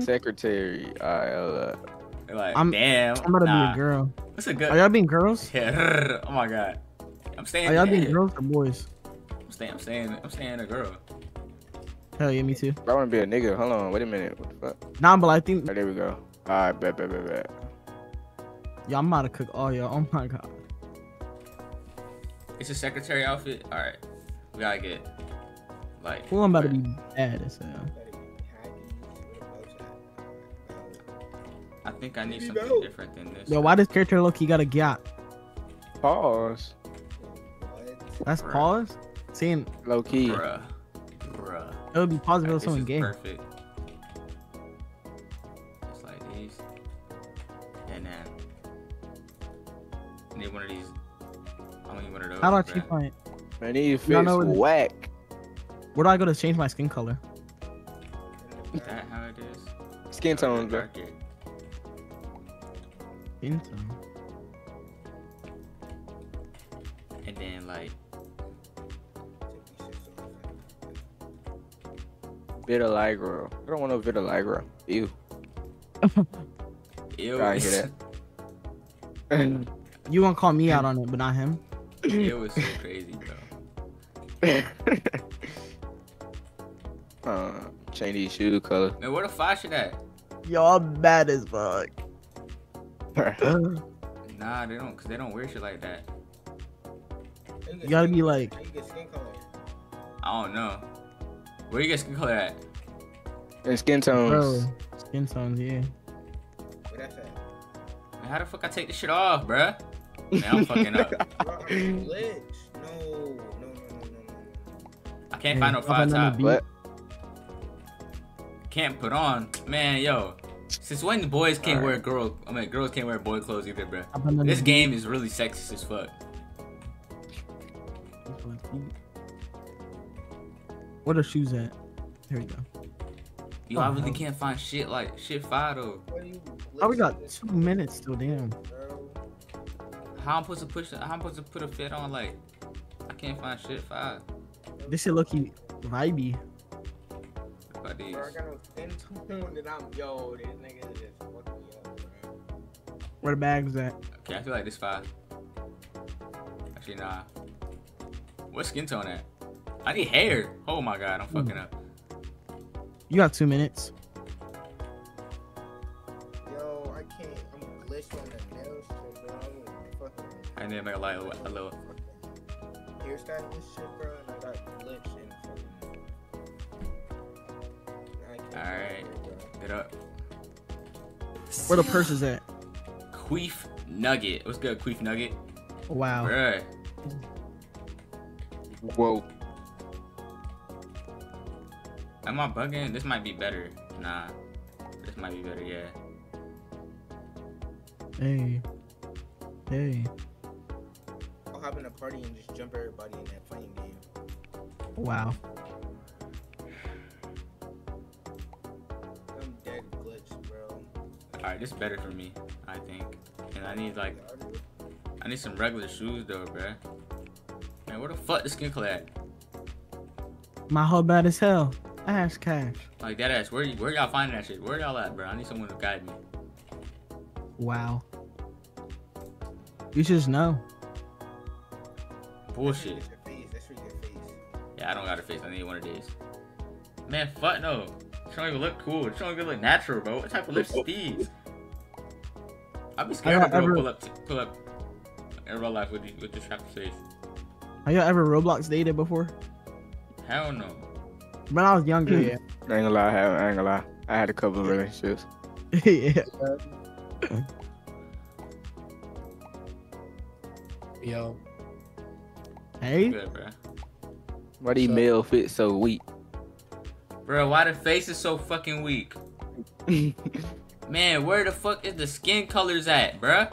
Secretary. Alright, hold up. Like, I'm- damn. I'm gonna nah. be a girl. What's a good? Are y'all being girls? Yeah, oh my god. I'm staying. Are y'all yeah, being girls or boys? I'm staying. I'm staying. I'm staying a girl. Hell yeah, me too. I want to be a nigga. Hold on. Wait a minute. What the fuck? Nah, but I think Alright, there we go. Alright, bet, bet, bet, bet. y'all I'm about to cook all y'all. Oh my god. It's a secretary outfit. All right, we gotta get like. Well, I'm about to be bad as hell. I think I need something know. different than this. Yo, why does character look he got a yacht? Pause. That's Bruh. pause. Seeing Low key. Bruh. Bruh. it would be pause if it Alright, was this someone is gay. perfect. Just like these. And then. I need one of these. I need one of those. How do I bruh. change my? Man, these Y'all know whack. Where do I go to change my skin color? Is that how it is? Skin tones, bro. Darker. Skin tone. And then like. Vitiligo. I don't want no vitiligo. Ew. Ew. I hear that. You won't call me out on it, but not him. it was so crazy, bro. uh, change these shoe color. Man, where the fashion at? Y'all bad as fuck. Nah, they don't, cause they don't wear shit like that. You gotta be like- How you get skin color? I don't know. Where you get skin color at? and skin tones. Bro, skin tones, yeah. Where that's at? Man, how the fuck I take this shit off, bruh? Man, I'm fucking up. I'm glitch. No, no, no, no, no, no, no. I can't Hey, find no up five and top. What? Can't put on. Man, yo. Since when the boys can't Alright. wear girl, I mean girls can't wear boy clothes either, bruh. Up and down This game is really sexist as fuck. What are shoes at? Here we go. Yo, I Oh, really hell. can't find shit like shit fire though. What Oh, we got two minutes still. Damn. How I'm supposed to push? How I'm supposed to put a fit on? Like, I can't find shit fire. This shit lucky vibey. I got no skin tone that I'm. Yo, this nigga is just fucking me up. Where the bags at? Okay, I feel like this five. Actually, nah. What skin tone at? I need hair. Oh my god, I'm fucking up. You got two minutes. Yo, I can't. I'm glitched on the nail shit, bro. I'm fucking I need to make a light, a little. hairstyle this shit, bro, and I got glitched Alright. Get up. Where the purse is at? Queef Nugget. What's good, Queef Nugget? Wow. Bruh. Whoa. Am I bugging? This might be better. Nah. This might be better, yeah. Hey. Hey. I'll hop in a party and just jump everybody in that fighting game. Wow. Alright, this is better for me, I think. And I need like I need some regular shoes though, bruh. Man, where the fuck the skin color at? My whole bad as hell. Ass cash. Like that ass. Where y- where y'all finding that shit? Where y'all at, bro? I need someone to guide me. Wow. You just know. Bullshit. That's your face. That's your face. Yeah, I don't got a face. I need one of these. Man, fuck no. It don't even look cool. It don't even look natural, bro. What type of lips is these? I'd be scared I of ever- pull up, pull up in real life with the, with this type of face. Have y'all ever Roblox dated before? Hell no. When I was younger, yeah. I ain't gonna lie. I, have, I ain't gonna lie. I had a couple of relationships. yeah. Yo, Hey. Good, bro. Why these So- male fit so weak? Bro, why the face is so fucking weak? Man, where the fuck is the skin colors at, bruh?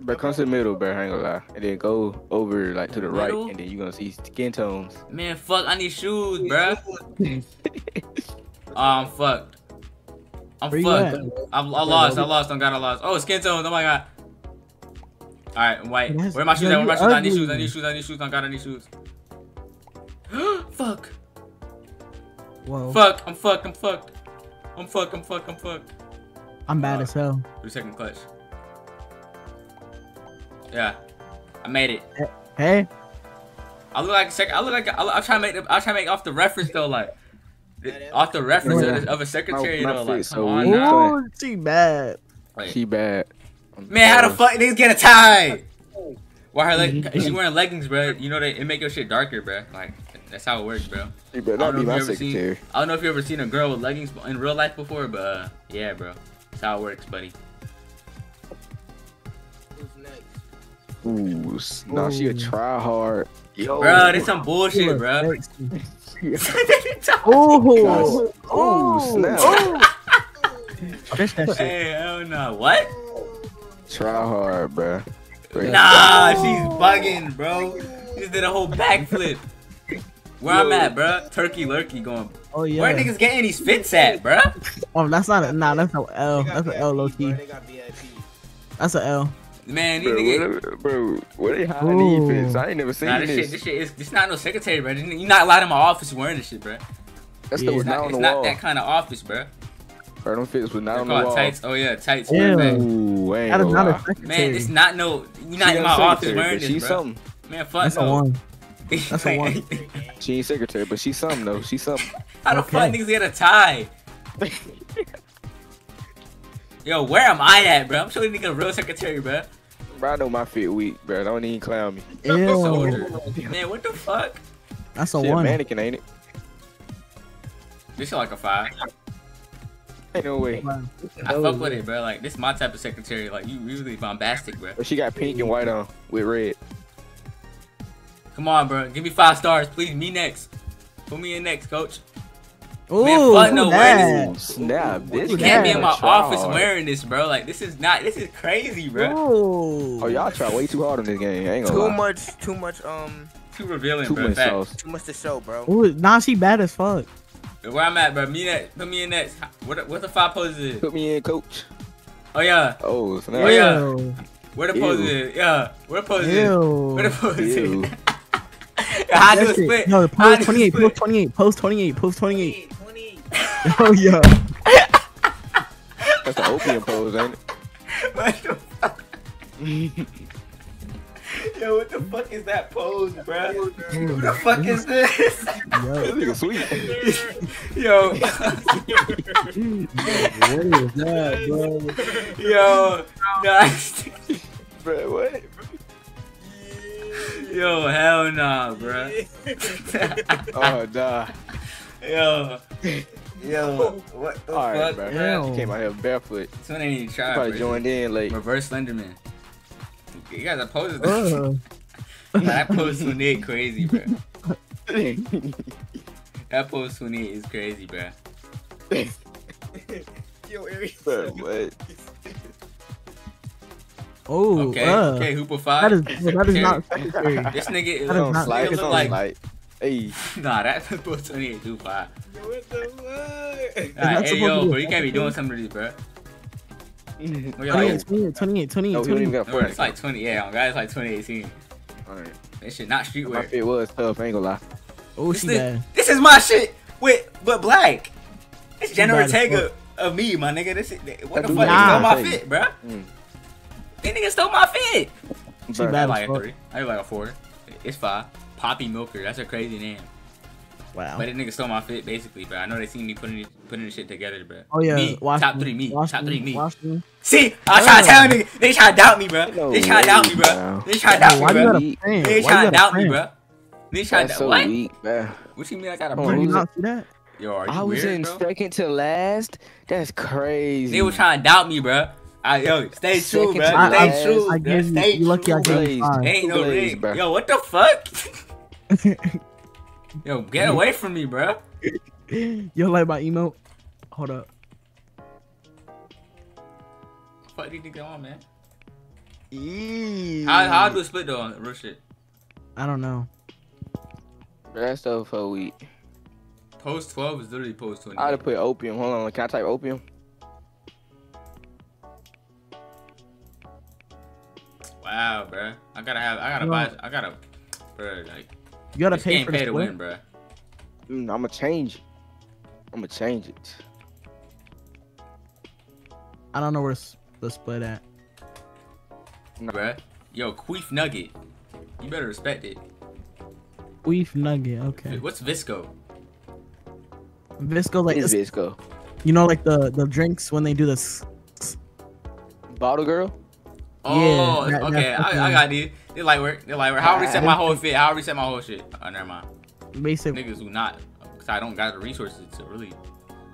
But come to the middle, bro. I ain't gonna lie. And then go over like to the right, and then you gonna see skin tones. Man, fuck, I need shoes, bro. Oh, I'm fucked. I'm Where fucked. at? I, I lost, I lost, I'm got I lost. Oh, skin tones, oh my god. Alright, I'm white. Where are my shoes yo, at? Where my you shoes? I need shoes, I ugly. need shoes, I need shoes, I got I need shoes. fuck. Whoa. Fuck, I'm fucked, I'm fucked. I'm I'm. I'm fuck. I'm fuck. I'm bad as hell. Do second clutch. Yeah, I made it. Eh, hey, I look like a second. I look like a, I- I'm trying to make. The, I'm trying to make off the reference though, like eh, off the reference Yeah. of, of a secretary My- my though. Like, face come so on weak. now. Ooh, she bad. Like, She bad. man, how the fuck niggas get a tie? Why her leg? She wearing leggings, bro. You know they it make your shit darker, bro. Like that's how it works, bro. She better I not don't be know my if you ever seen- I don't know if you ever seen a girl with leggings in real life before, but uh, yeah, bro. That's how it works, buddy. Who's next? Ooh, s- nah, she a Ooh. try hard. Yo, Bro, this some bullshit, look bro. sexy. Ooh, Oh, ooh, snap. That shit. hey, hell no. What? Try hard, bro. Nah, she's bugging, bro. She just did a whole backflip. Where I'm at, bro? Turkey lurkey going. Oh yeah. Where niggas getting these fits at, bro? Oh, that's not a nah. That's an L. That's an L low bro. key. They got VIP. That's an L. Man, these Bro, niggas. what, bro, what they hiding Ooh. these fits? I ain't never seen Nah, this this. shit, this shit is. This not no secretary, bro. You're not allowed in my office wearing this shit, bro. That Yeah. stuff was It's not not, it's the not wall. that kind of office, bro. Bro, them fits was not They're on the called wall. tights. Oh yeah, tights. Ew. man. Ooh, I ain't That is not a secretary. Man, it's not no. You're not She in my office wearing but this, She's bro. something. Man, fuck That's no. One. That's a one. She ain't secretary, but she's something though. She's something. How the fuck Okay. niggas get a tie? Yo, where am I at, bro? I'm showing nigga a real secretary, bro. Bro, I know my fit weak, bro. Don't even clown me. Ew. Man, what the fuck? That's a She a one. mannequin, ain't it? This shit like a five. Ain't no way. I fuck with it, bro. Like this is my type of secretary. Like you really bombastic, bro. But she got pink and white on with red. Come on, bro. Give me five stars, please. Me next. Put me in next, coach. Ooh, Man, fuck no who way. that? Snap. This You can't be in my try office wearing this, bro. Like this is not. This is crazy, bro. Ooh. Oh, y'all try way too hard on this game. I ain't gonna Too lie. much, too much, um, Too revealing, Too bro. much Fact. sauce. too much to show, bro. Ooh, nah, she bad as fuck. Where I'm at, bro. Me next. Put me in next. What the- what the five poses is? Put me in, coach. Oh yeah. Oh, snap. Oh, yeah. Ew. Where the Ew. pose is? Yeah. Where the pose is? Where the pose Ew. is? I do a split. No, I post do a 28, split. post 28, post 28, post 28. 20. Oh, yeah. That's the opium pose, ain't What the fuck? Yo, what the fuck is that pose, bro? Who the fuck is this? it? Yo. This nigga sweet. Yo, what is that, bro? yo, nice. Bro, what? Yo, hell nah, bro. Oh, nah. yo, yo, what the All right, fuck, bro. bro? She came out here barefoot. This one ain't even She try, probably bro. joined in late. Reverse Slenderman. You guys are posing. Uh, that pose 28 crazy, bro. That pose 28 is crazy, bro. Yo, Aries. Bro, what? Oh, Okay, uh, okay, Hooper 5. That is, that is not Okay. This nigga is That is Don't slide. It's on like slide. Hey, nah. That pose 28 do five. What the fuck? not hey yo, bro, you can't be doing some of these, bro. no, Where y'all at? 28, 28, 28, 28. even got No, four. it's like 20. Yeah, guys like 2018. Alright. That shit not My streetwear. fit was tough. I ain't gonna lie. Oh, This she is, this is my shit with but black. It's Jenna bad Ortega of me, my nigga. This is, what the fuck? They nah. stole my fit, bro. Mm. These niggas stole my fit. She I bad as like a three. I like a four. It's five. Poppy Milker. That's a crazy name. Wow. But this nigga stole my fit, basically, bro. I know they seen me putting putting this shit together, bro. Oh yeah, Me, watch top me, three, me. watch top three, me. Watch me. See, I try to tell nigga. They try to doubt me, bro. No they try to doubt me, bro. bro. They try to doubt Why me, you bro. got a Why? They Why try you to got a doubt me, bro. They try to That's doubt so what? weak, man. What you mean I got a Come Did you who's not see that? Yo, are you I was weird, in bro? second to last. That's crazy. They were trying to doubt me, bro. I, yo, stay true, Second bro. to Stay last. true. I bro. give you. Stay You lucky I true, gave you five. Ain't no Blaze, ring. bro. Yo, what the fuck? Yo, get away from me, bro. Yo, like my emote? Hold up. Fuck these niggas on, man. Eee. How how I do a split though on real shit? I don't know. That's so so weak. Post twelve is literally post twenty. I'd have put opium. Hold on. Can I type opium? Wow, bro. I gotta have. I gotta No. buy. I gotta, bro. Like You gotta pay for the pay to split. win, bro. Mm, I'ma change. I'ma change it. I don't know where s- the split at. bruh. Yo, Queef Nugget. You better respect it. Beef nugget. Okay. What's VSCO? VSCO like It's it's- VSCO. you know like the the drinks when they do this. Bottle girl. Oh, that- okay. I, I got these. They like work. They like work. How reset my whole fit? How reset my whole shit? Oh, never mind. Basic. Niggas who not, cause I don't got the resources to really,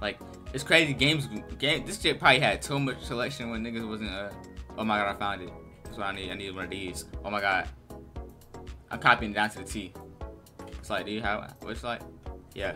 like, it's crazy. Games, game. This shit probably had too much selection when niggas wasn't. Uh, oh my god, I found it. That's what I need. I need one of these. Oh my god. I'm copying it down to the T. It's like, do you have? What's like? Yeah.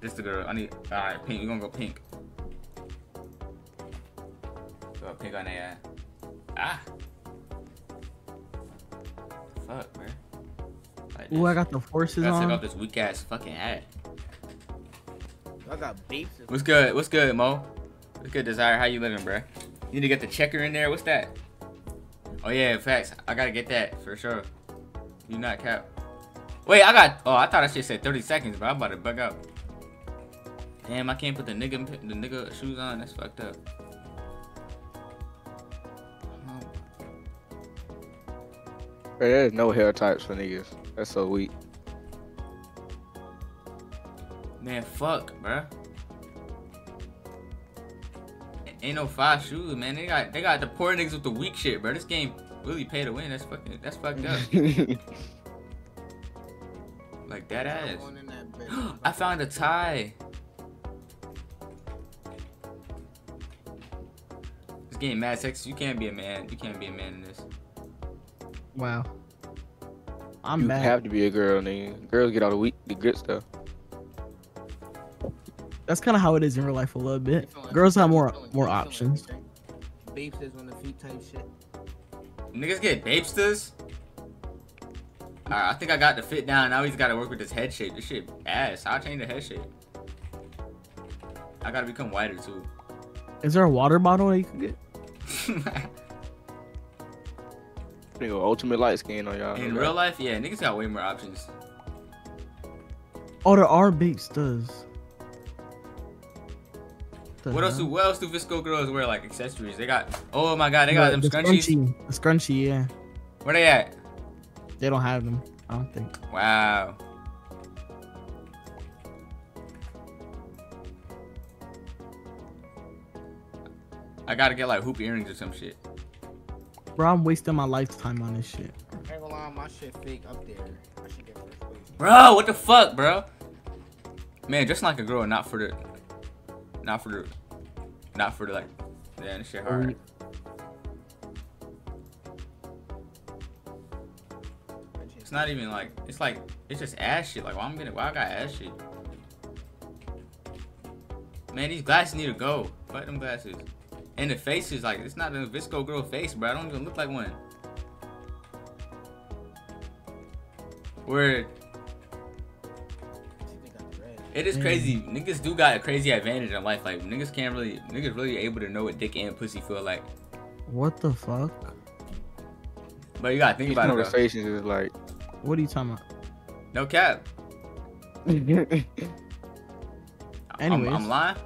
This the girl. I need. All right, pink. We gonna go pink. Go pink on that. Ah. Fuck, man. Like Ooh, I got the forces Gotta take on. off this weak ass fucking hat. I got beefs. What's good? What's good, Mo? What's good, Desire? How you living, bruh? You need to get the checker in there. What's that? Oh yeah, facts. I gotta get that for sure. You not cap. Wait, I got. Oh, I thought I should say 30 seconds, but I'm about to bug out. Damn, I can't put the nigga the nigga shoes on. That's fucked up. There's no hair types for niggas. That's so weak. Man, fuck, bruh. Ain't no five shoes, man. They got they got the poor niggas with the weak shit, bro. This game really pay to win. That's fucking that's fucked up. like that ass. Going in that bitch. I found a tie. This game mad sexy. You can't be a man. You can't be a man in this. Wow. I'm you back. have to be a girl, nigga. Girls get all the weak, the good stuff. That's kind of how it is in real life a little bit. Girls have more more options. anything? Beefs is on the feet type shit. Niggas get babesters. Alright, I think I got the fit down. Now he's got to work with this head shape. This shit ass. I'll change the head shape. I gotta become whiter too. Is there a water bottle that you can get? Nigga, ultimate light skin on y'all. In real life, yeah, niggas got way more options. Oh, there are babes does. The What else? Do, what else do VSCO girls wear like accessories? They got. Oh my god, they got The- them the scrunchies. scrunchie. The scrunchie, yeah. Where they at? They don't have them. I don't think. Wow. I gotta get like hoop earrings or some shit. Bro, I'm wasting my lifetime on this shit. I ain't gonna lie, my shit fake up there. I should get first place. Bro, what the fuck, bro? Man, just like a girl, not for the, not for the, not for the like, yeah, this shit hard. It's not even like, it's like, it's just ass shit. Like, why I'm getting, why I got ass shit? Man, these glasses need to go. Fuck them glasses. And the face is like, it's not a VSCO girl face, bro. I don't even look like one. Word. She think It is Mm. crazy. Niggas do got a crazy advantage in life. Like niggas can't really, niggas really able to know what dick and pussy feel like. What the fuck? But you gotta think These about it. Though. conversations is like. What are you talking about? No cap. I'm- I'm, I'm lying.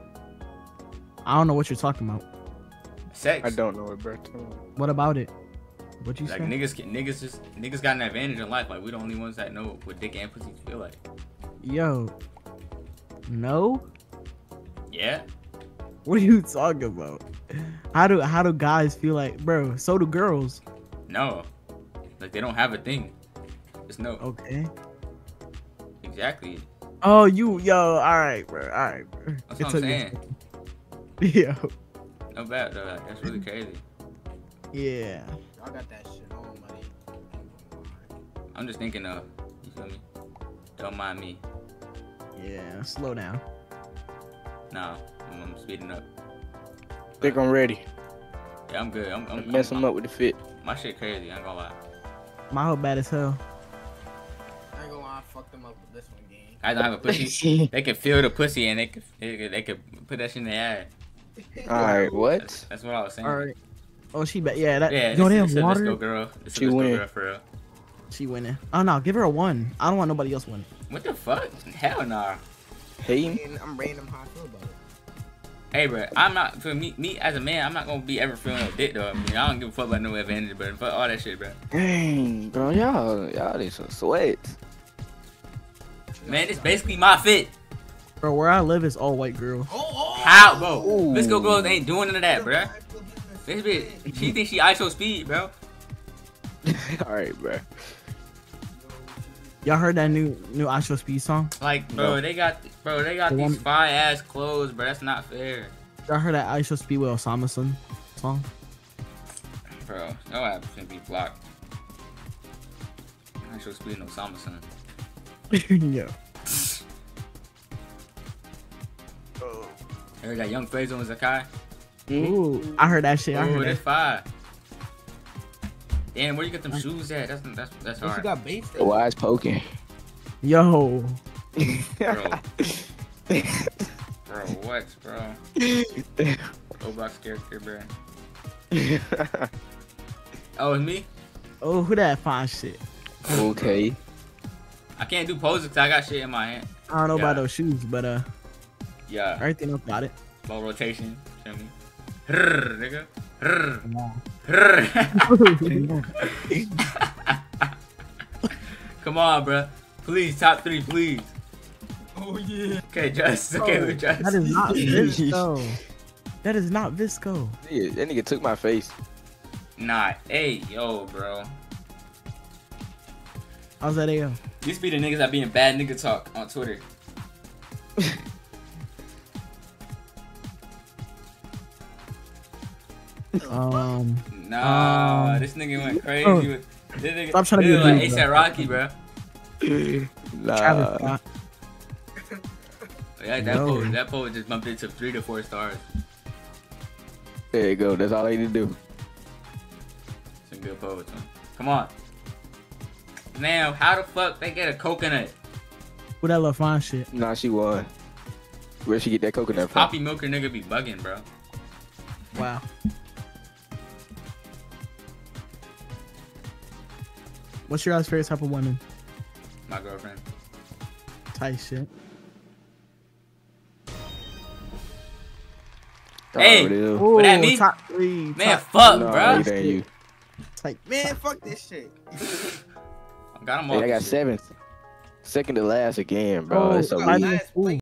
I don't know what you're talking about. Sex. I don't know it, bro. What about it? What you Like say? niggas, can- niggas just niggas got an advantage in life. Like we the only ones that know what dick and pussy feel like. Yo. No? Yeah. What are you talking about? How do how do guys feel like, bro? So do girls. No. Like they don't have a thing. It's no. Okay. Exactly. Oh, you yo. All right, bro. All right, bro. That's It what I'm a saying. second. Yo. No bad though. Like, that's really crazy. Yeah. Y'all got that shit on, buddy. I'm just thinking of. You feel me? Don't mind me. Yeah. Slow down. Nah. I'm, I'm speeding up. Think I'm ready. Yeah, I'm good. I'm, I'm, Mess I'm, them up with the fit. My shit crazy. I ain't gonna lie. My hoe bad as hell. I ain't gonna lie, I fucked them up with this one game. I don't have a pussy. they can feel the pussy and they can they can, they can put that shit in their ass. Alright, what? That's, that's what I was saying. All right. Oh, she bet. Yeah. That. Yeah, yo, this, they this a water. VSCO girl. This She a VSCO girl for real. She winning. Oh no, give her a one. I don't want nobody else winning. What the fuck? Hell nah. Hey. And I'm random how I feel about it. Hey, bro, I'm not for me. Me as a man, I'm not gonna be ever feeling no dick though. I, mean, I don't give a fuck about no advantage, but fuck all that shit, bro. Dang, bro, y'all, y'all need some sweats. Man, it's basically my fit. Bro, where I live is all white girls. Oh, oh, How, bro? Ooh. Let's go, girls ain't doing none of that, bro. This bitch, she thinks she IShowSpeed, bro. All right, bro. Y'all heard that new new Astro Speed song? Like, bro, No. they got, bro, they got The these one- fire ass clothes, bro. That's not fair, Y'all heard that Astro Speed with Osamason song? bro. No app can be blocked. IShowSpeed, no Samsung. yeah. Heard that young Faison was a guy. Ooh, I heard that shit. I heard that's that. fire. Damn, where you get them shoes at? That's that's that's What you hard, got based The wise poking. Yo, bro. Bro, what, bro? Roblox character, bro. Oh, it's me. oh, who that fine shit? okay. I can't do poses because I got shit in my hand. I don't know about those shoes, but uh, Yeah, everything else got it. low rotation. Feel me? Rrr, nigga. Rrr, Come on. rrr. Come on, bro. Please, top three, please. Oh yeah. Okay, just okay oh, with just. that is not VSCO. That is not VSCO. Yeah, that nigga took my face. Nah, hey, yo, bro. How's that AO? These be the niggas that be in bad nigga talk on Twitter. Um, Nah, Um, this nigga went crazy. oh. with, this nigga, Stop trying to this be a like dude, ASAP. Rocky, bro. Travis Scott. Yeah, that No. post, that post just bumped into three to four stars. There you go. That's all I need to do. Some good posts. Huh? Come on. Now, how the fuck they get a coconut? Who that little fine shit? Nah, she won. Where'd she get that coconut from? Poppy milker nigga be bugging, bro. Wow. What's your guys' favorite type of women? My girlfriend. Tight shit. Hey! Already do. Ooh, that me? top three. Man, top, fuck, No, bro. it ain't you. tight. Man, fuck this shit. I got him Hey, off. I got this shit. seventh. Second to last again, bro. Oh, It's so